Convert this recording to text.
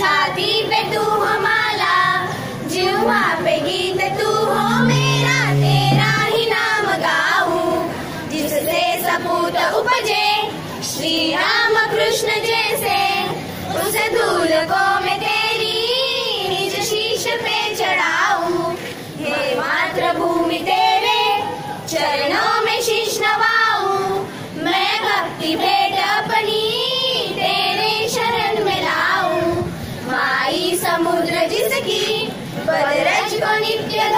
शादी पे तू हमारा जुआ पे गीत तू, हो मेरा तेरा ही नाम गाऊं, जिससे सबूत उपजे समुद्र जिसकी बदरज को नित्य